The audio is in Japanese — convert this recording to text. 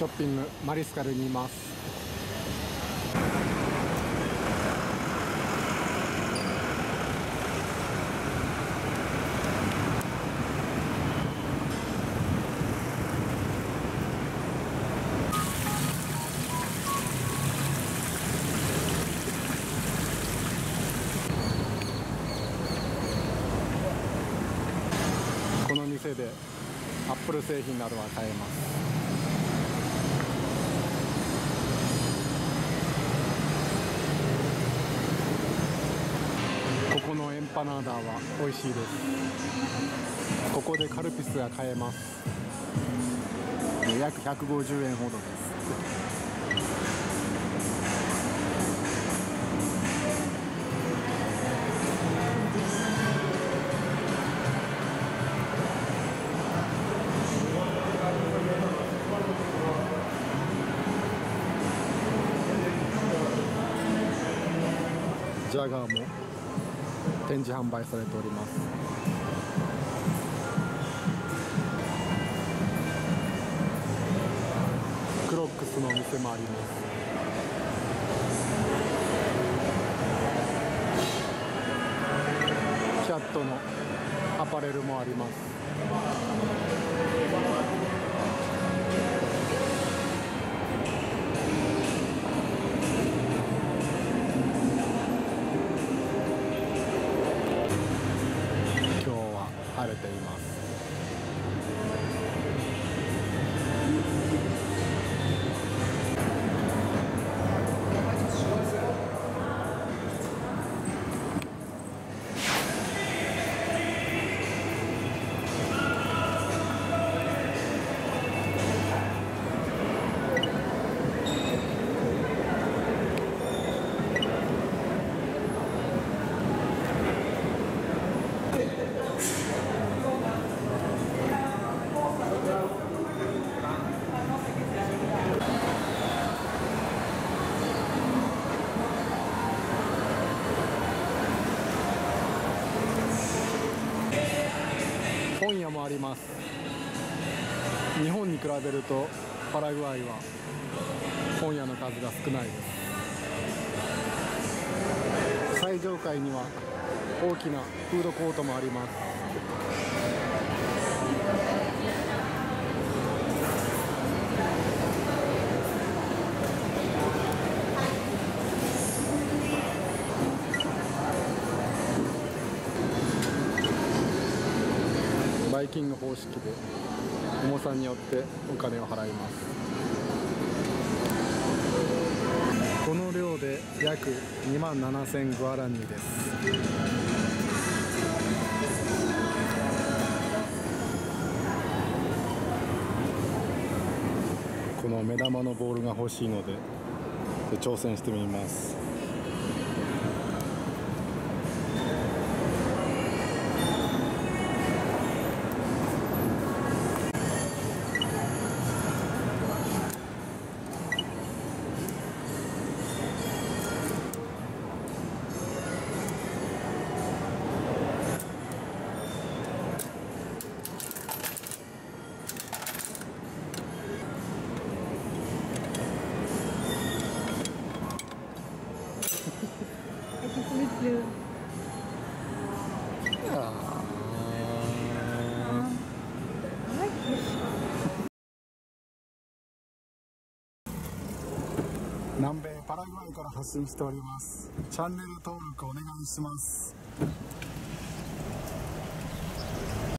ショッピングマリスカルにいます。この店でアップル製品などは買えますここのエンパナーダは美味しいです。ここでカルピスが買えます。約150円ほどです。ジャガーも。展示販売されております。クロックスのお店もあります。キャットのアパレルもあります。あります。日本に比べるとパラグアイは本屋の数が少ないです。最上階には大きなフードコートもあります。バイキング方式で重さによってお金を払います。この量で約2万7000グアラニーです。この目玉のボールが欲しいので挑戦してみます。南米パラグアイから発信しております。チャンネル登録お願いします。